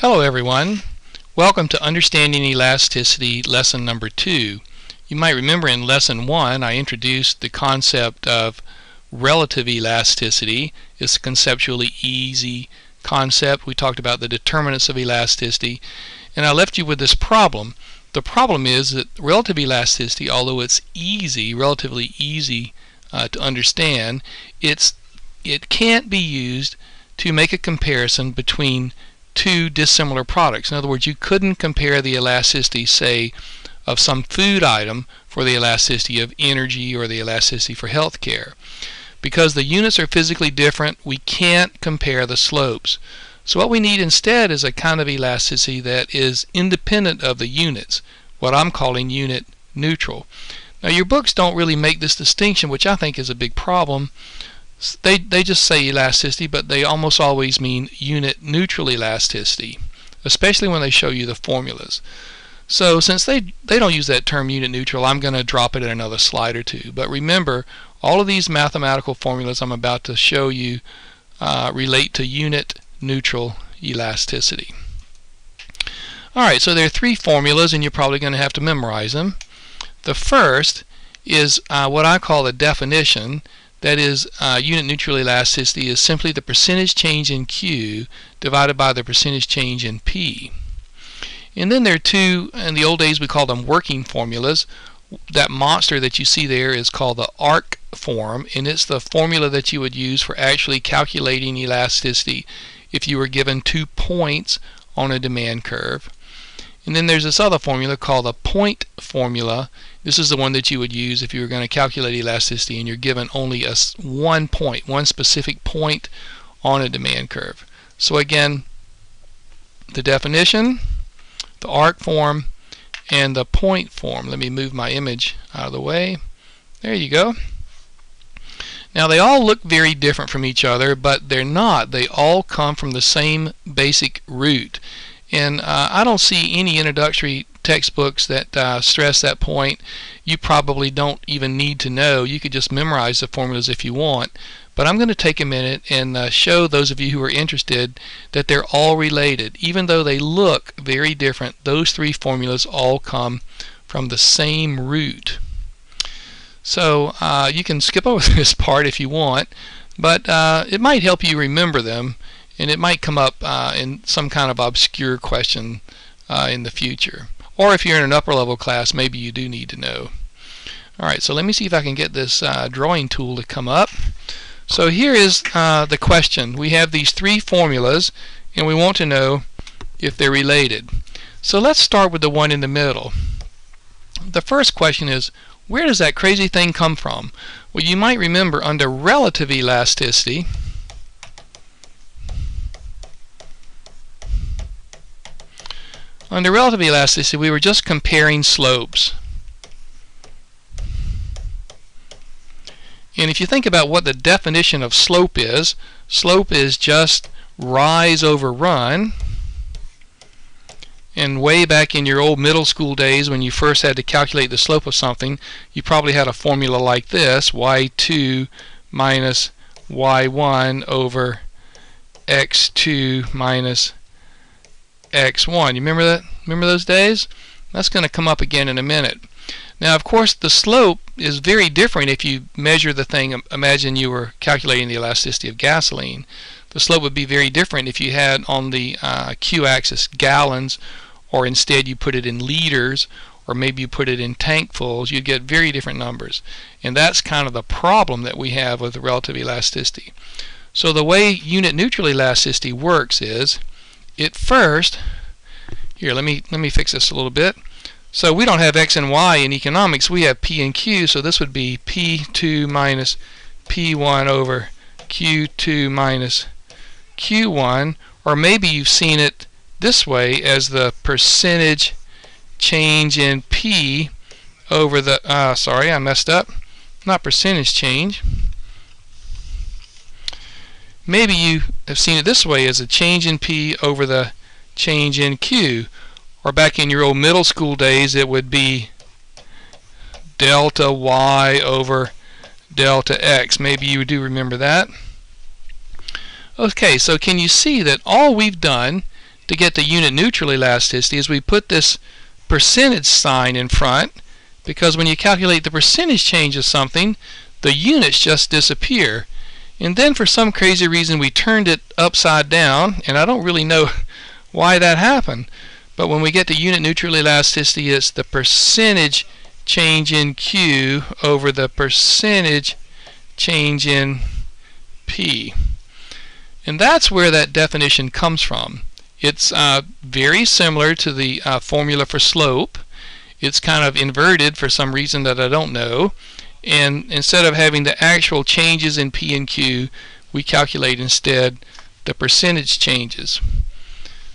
Hello everyone. Welcome to Understanding Elasticity lesson number two. You might remember in lesson one I introduced the concept of relative elasticity. It's a conceptually easy concept. We talked about the determinants of elasticity and I left you with this problem. The problem is that relative elasticity, although it's easy, relatively easy uh, to understand, it's it can't be used to make a comparison between two dissimilar products. In other words, you couldn't compare the elasticity, say, of some food item for the elasticity of energy or the elasticity for healthcare. Because the units are physically different, we can't compare the slopes. So what we need instead is a kind of elasticity that is independent of the units, what I'm calling unit neutral. Now your books don't really make this distinction, which I think is a big problem they, they just say elasticity, but they almost always mean unit neutral elasticity, especially when they show you the formulas. So since they, they don't use that term unit neutral, I'm going to drop it in another slide or two. But remember, all of these mathematical formulas I'm about to show you uh, relate to unit neutral elasticity. Alright, so there are three formulas and you're probably going to have to memorize them. The first is uh, what I call a definition that is, uh, unit neutral elasticity is simply the percentage change in Q divided by the percentage change in P. And then there are two, in the old days we called them working formulas. That monster that you see there is called the arc form, and it's the formula that you would use for actually calculating elasticity if you were given two points on a demand curve. And then there's this other formula called the point formula. This is the one that you would use if you were going to calculate elasticity and you're given only a one point, one specific point on a demand curve. So again, the definition, the arc form, and the point form. Let me move my image out of the way. There you go. Now they all look very different from each other, but they're not. They all come from the same basic root. And uh, I don't see any introductory textbooks that uh, stress that point. You probably don't even need to know. You could just memorize the formulas if you want. But I'm going to take a minute and uh, show those of you who are interested that they're all related. Even though they look very different, those three formulas all come from the same root. So uh, you can skip over this part if you want, but uh, it might help you remember them and it might come up uh, in some kind of obscure question uh, in the future. Or if you're in an upper level class, maybe you do need to know. Alright, so let me see if I can get this uh, drawing tool to come up. So here is uh, the question. We have these three formulas, and we want to know if they're related. So let's start with the one in the middle. The first question is, where does that crazy thing come from? Well, you might remember under relative elasticity, Under relative elasticity, we were just comparing slopes. And if you think about what the definition of slope is, slope is just rise over run. And way back in your old middle school days when you first had to calculate the slope of something, you probably had a formula like this, y2 minus y1 over x2 minus x1. You remember that? Remember those days? That's going to come up again in a minute. Now, of course, the slope is very different if you measure the thing. Imagine you were calculating the elasticity of gasoline. The slope would be very different if you had on the uh, q-axis gallons, or instead you put it in liters, or maybe you put it in tankfuls. You'd get very different numbers. And that's kind of the problem that we have with relative elasticity. So the way unit neutral elasticity works is it first. Here let me let me fix this a little bit. So we don't have x and y in economics. We have p and q so this would be p2 minus p1 over q2 minus q1 or maybe you've seen it this way as the percentage change in p over the uh, sorry I messed up. Not percentage change Maybe you have seen it this way as a change in P over the change in Q. Or back in your old middle school days, it would be delta Y over delta X. Maybe you do remember that. Okay, so can you see that all we've done to get the unit neutral elasticity is we put this percentage sign in front because when you calculate the percentage change of something, the units just disappear. And then for some crazy reason we turned it upside down, and I don't really know why that happened. But when we get to unit neutral elasticity, it's the percentage change in Q over the percentage change in P. And that's where that definition comes from. It's uh, very similar to the uh, formula for slope. It's kind of inverted for some reason that I don't know. And instead of having the actual changes in P and Q, we calculate instead the percentage changes.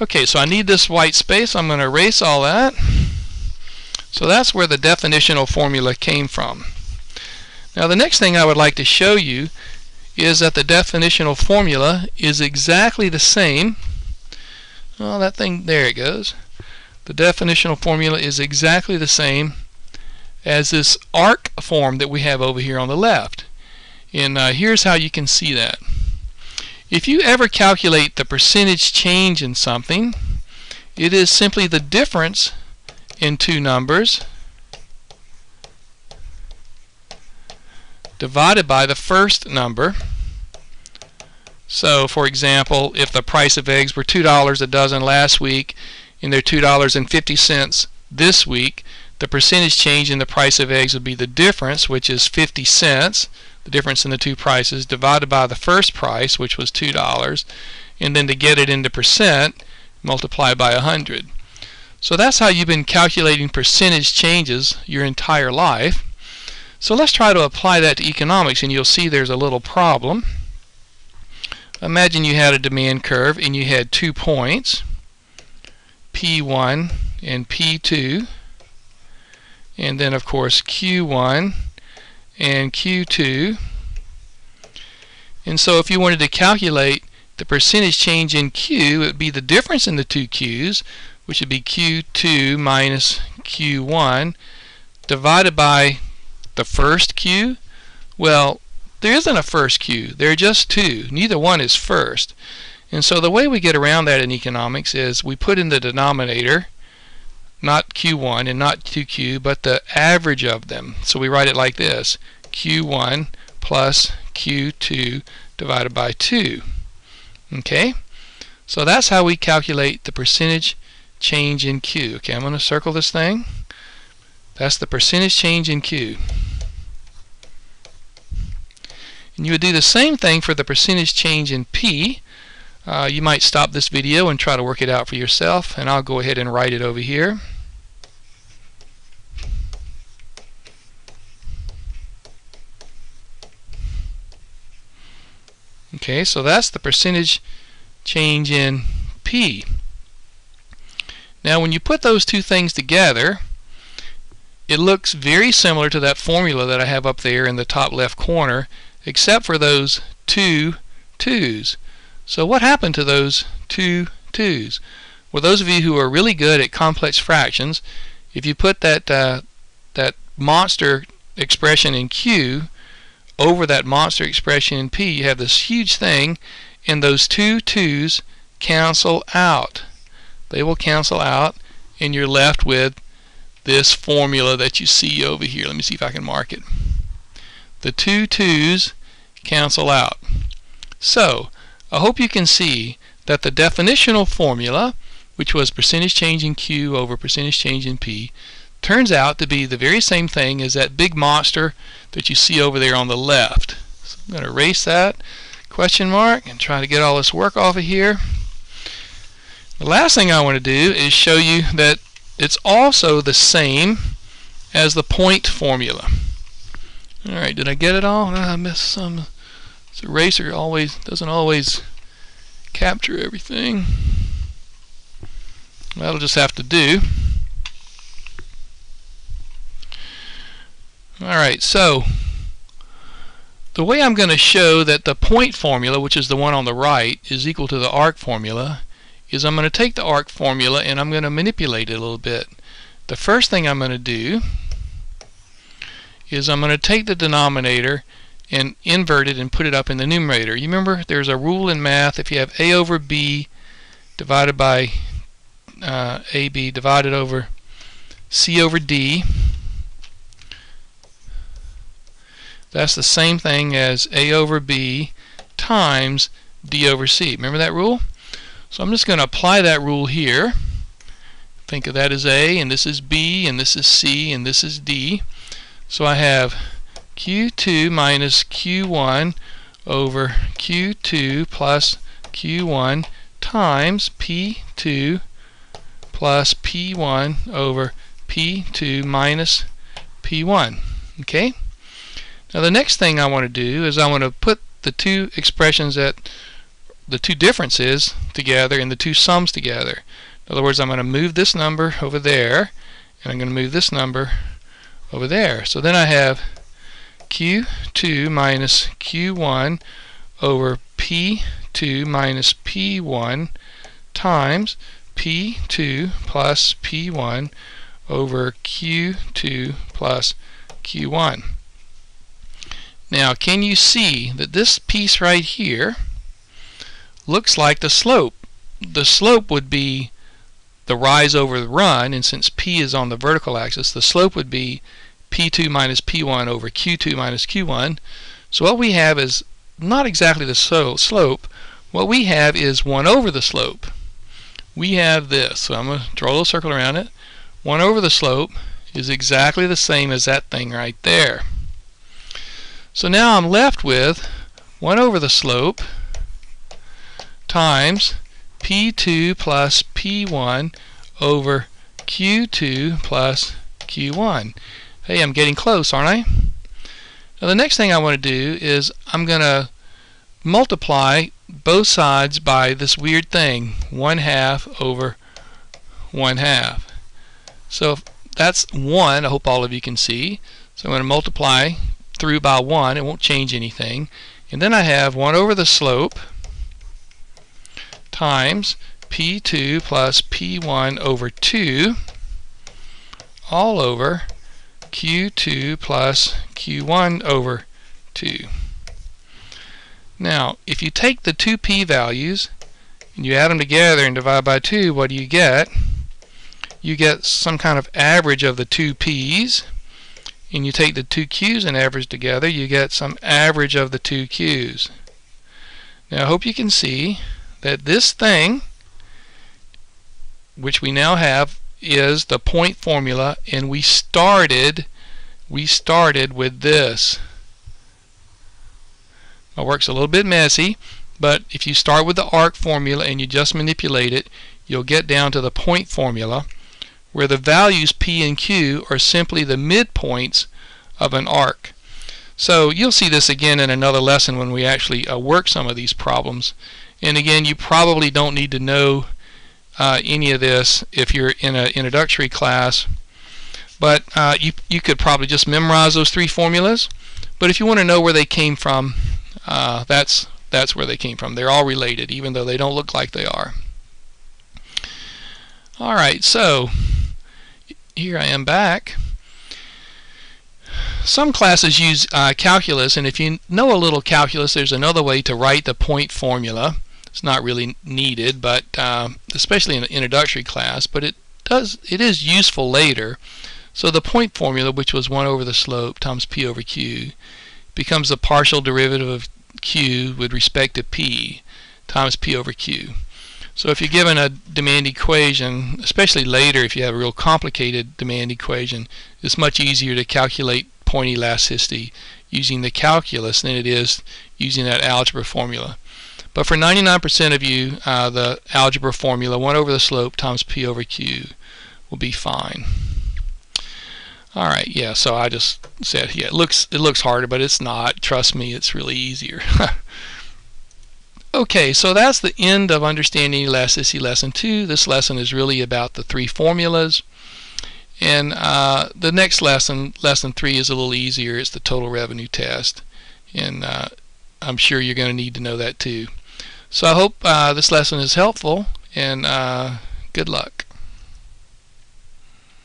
Okay, so I need this white space. I'm going to erase all that. So that's where the definitional formula came from. Now the next thing I would like to show you is that the definitional formula is exactly the same. Oh, that thing, there it goes. The definitional formula is exactly the same as this arc form that we have over here on the left. And uh, here's how you can see that. If you ever calculate the percentage change in something, it is simply the difference in two numbers divided by the first number. So, for example, if the price of eggs were $2 a dozen last week and they're $2.50 this week, the percentage change in the price of eggs would be the difference, which is 50 cents, the difference in the two prices, divided by the first price, which was $2, and then to get it into percent, multiply by 100. So that's how you've been calculating percentage changes your entire life. So let's try to apply that to economics and you'll see there's a little problem. Imagine you had a demand curve and you had two points, P1 and P2, and then of course Q1 and Q2. And so if you wanted to calculate the percentage change in Q, it would be the difference in the two Q's, which would be Q2 minus Q1 divided by the first Q. Well, there isn't a first Q. There are just two. Neither one is first. And so the way we get around that in economics is we put in the denominator not Q1 and not 2Q, but the average of them. So we write it like this, Q1 plus Q2 divided by 2. Okay? So that's how we calculate the percentage change in Q. Okay, I'm going to circle this thing. That's the percentage change in Q. And you would do the same thing for the percentage change in P. Uh, you might stop this video and try to work it out for yourself, and I'll go ahead and write it over here. Okay, so that's the percentage change in P. Now when you put those two things together, it looks very similar to that formula that I have up there in the top left corner, except for those two twos. So what happened to those two twos? Well, those of you who are really good at complex fractions, if you put that uh, that monster expression in Q over that monster expression in P, you have this huge thing, and those two twos cancel out they will cancel out and you're left with this formula that you see over here. Let me see if I can mark it. The two twos cancel out. So, I hope you can see that the definitional formula, which was percentage change in Q over percentage change in P, turns out to be the very same thing as that big monster that you see over there on the left. So I'm going to erase that question mark and try to get all this work off of here. The last thing I want to do is show you that it's also the same as the point formula. Alright, did I get it all? Ah, I missed some. This eraser always doesn't always capture everything. That'll just have to do. Alright, so the way I'm going to show that the point formula, which is the one on the right, is equal to the arc formula is I'm going to take the arc formula and I'm going to manipulate it a little bit. The first thing I'm going to do is I'm going to take the denominator and invert it and put it up in the numerator. You remember there's a rule in math if you have a over b divided by uh, AB divided over C over D. That's the same thing as A over B times D over C. Remember that rule? So I'm just going to apply that rule here. Think of that as A, and this is B, and this is C, and this is D. So I have Q2 minus Q1 over Q2 plus Q1 times P2 plus P1 over P2 minus P1. Okay? Now the next thing I want to do is I want to put the two expressions that the two differences together and the two sums together. In other words, I'm going to move this number over there, and I'm going to move this number over there. So then I have Q2 minus Q1 over P2 minus P1 times P2 plus P1 over Q2 plus Q1. Now, can you see that this piece right here looks like the slope. The slope would be the rise over the run, and since P is on the vertical axis, the slope would be P2 minus P1 over Q2 minus Q1. So what we have is not exactly the so slope. What we have is 1 over the slope. We have this. So I'm going to draw a little circle around it. 1 over the slope is exactly the same as that thing right there. So now I'm left with 1 over the slope times P2 plus P1 over Q2 plus Q1. Hey, I'm getting close, aren't I? Now the next thing I want to do is I'm going to multiply both sides by this weird thing, 1 half over 1 half. So that's 1, I hope all of you can see. So I'm going to multiply through by 1, it won't change anything. And then I have 1 over the slope times P2 plus P1 over 2 all over Q2 plus Q1 over 2. Now, if you take the two p values and you add them together and divide by 2, what do you get? You get some kind of average of the two p's. And you take the two q's and average together, you get some average of the two q's. Now, I hope you can see that this thing, which we now have, is the point formula, and we started we started with this. My work's a little bit messy, but if you start with the arc formula and you just manipulate it, you'll get down to the point formula where the values P and Q are simply the midpoints of an arc. So you'll see this again in another lesson when we actually uh, work some of these problems. And again, you probably don't need to know uh, any of this if you're in an introductory class. But uh, you, you could probably just memorize those three formulas. But if you want to know where they came from, uh, that's, that's where they came from. They're all related, even though they don't look like they are. Alright, so here I am back. Some classes use uh, calculus, and if you know a little calculus, there's another way to write the point formula. It's not really needed, but uh, especially in an introductory class, but it does it is useful later. So the point formula, which was 1 over the slope times p over q, becomes the partial derivative of q with respect to p times p over q. So if you're given a demand equation, especially later if you have a real complicated demand equation, it's much easier to calculate point elasticity using the calculus than it is using that algebra formula. But for 99% of you, uh, the algebra formula, 1 over the slope times p over q, will be fine. All right, yeah, so I just said, yeah, it looks, it looks harder, but it's not. Trust me, it's really easier. okay, so that's the end of Understanding Elasticity Lesson 2. This lesson is really about the three formulas. And uh, the next lesson, Lesson 3, is a little easier. It's the total revenue test. And uh, I'm sure you're going to need to know that too. So I hope uh, this lesson is helpful and uh, good luck.